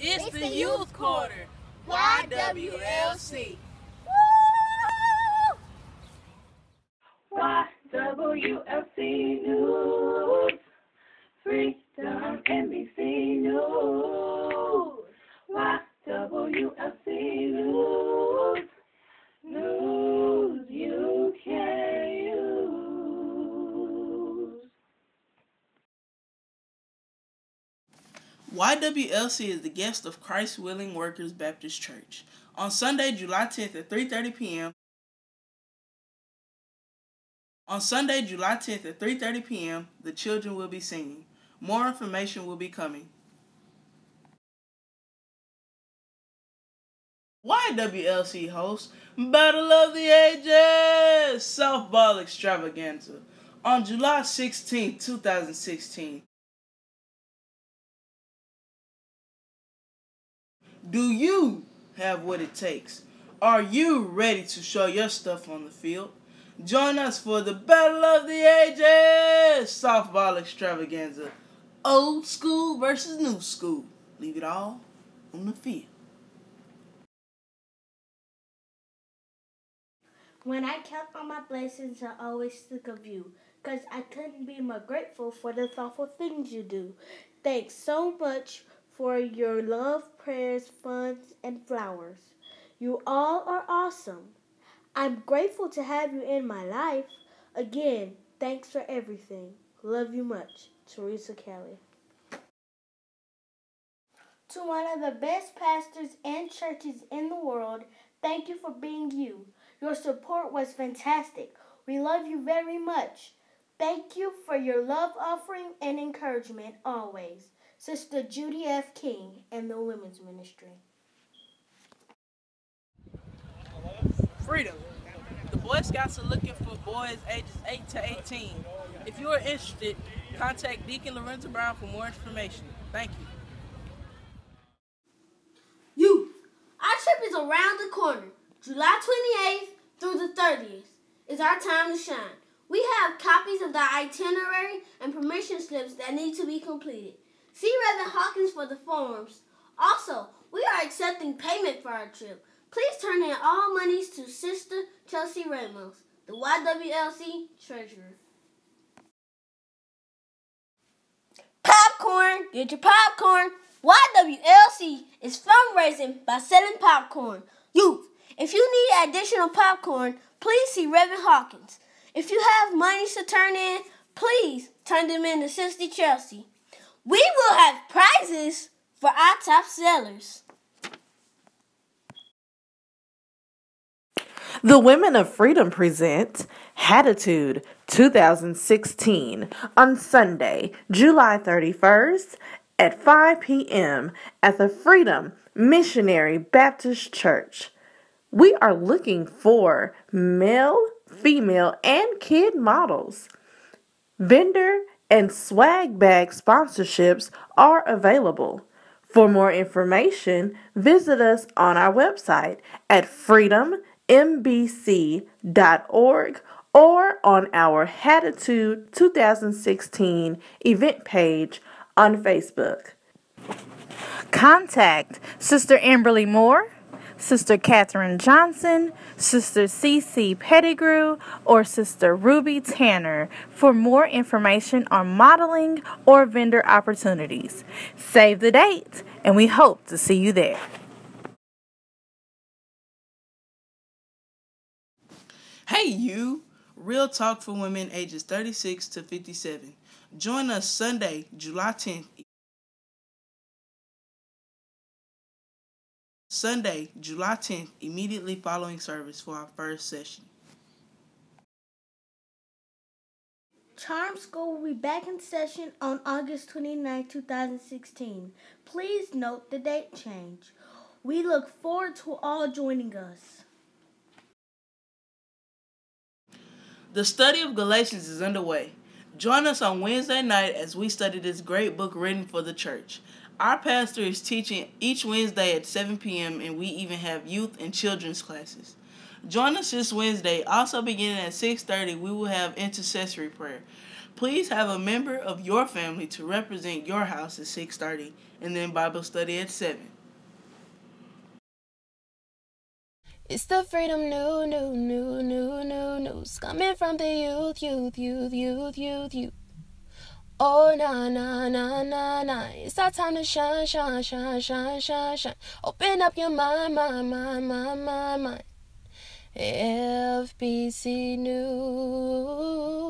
It's, it's the, the Youth Quarter. YWLC. YWLC News. YWLC is the guest of Christ Willing Workers Baptist Church. On Sunday, July 10th at 3:30 p.m. On Sunday, July 10th at 3:30 p.m., the children will be singing. More information will be coming. YWLC hosts Battle of the Ages Softball Extravaganza on July 16, 2016. Do you have what it takes? Are you ready to show your stuff on the field? Join us for the Battle of the Ages softball extravaganza. Old school versus new school. Leave it all on the field. When I count on my blessings, I always think of you. Cause I couldn't be more grateful for the thoughtful things you do. Thanks so much for your love, prayers, funds, and flowers. You all are awesome. I'm grateful to have you in my life. Again, thanks for everything. Love you much. Teresa Kelly. To one of the best pastors and churches in the world, thank you for being you. Your support was fantastic. We love you very much. Thank you for your love offering and encouragement always. Sister Judy F. King and the Women's Ministry. Freedom. The Boy Scouts are looking for boys ages 8 to 18. If you are interested, contact Deacon Lorenzo Brown for more information. Thank you. Youth, our trip is around the corner. July 28th through the 30th is our time to shine. We have copies of the itinerary and permission slips that need to be completed. See Reverend Hawkins for the forms. Also, we are accepting payment for our trip. Please turn in all monies to Sister Chelsea Ramos, the YWLC treasurer. Popcorn! Get your popcorn! YWLC is fundraising by selling popcorn. Youth, if you need additional popcorn, please see Reverend Hawkins. If you have monies to turn in, please turn them in to Sister Chelsea. We will have prizes for our top sellers. The Women of Freedom present Hatitude 2016 on Sunday, July 31st at 5 p.m. at the Freedom Missionary Baptist Church. We are looking for male, female, and kid models. Vendor and swag bag sponsorships are available. For more information, visit us on our website at freedommbc.org or on our Hatitude 2016 event page on Facebook. Contact Sister Amberly Moore Sister Katherine Johnson, Sister Cece Pettigrew, or Sister Ruby Tanner for more information on modeling or vendor opportunities. Save the date, and we hope to see you there. Hey, you! Real Talk for Women ages 36 to 57. Join us Sunday, July 10th Sunday, July 10th, immediately following service for our first session. Charm School will be back in session on August 29, 2016. Please note the date change. We look forward to all joining us. The study of Galatians is underway. Join us on Wednesday night as we study this great book written for the church. Our pastor is teaching each Wednesday at 7 p.m., and we even have youth and children's classes. Join us this Wednesday. Also, beginning at 6:30, we will have intercessory prayer. Please have a member of your family to represent your house at 6:30 and then Bible study at 7. It's the freedom new, new, new, new, new news coming from the youth, youth, youth, youth, youth, youth. Oh na na na na na, it's our time to shine, shine, shine, shine, shine, shine. Open up your mind, mind, mind, mind, mind, mind. FMBC News.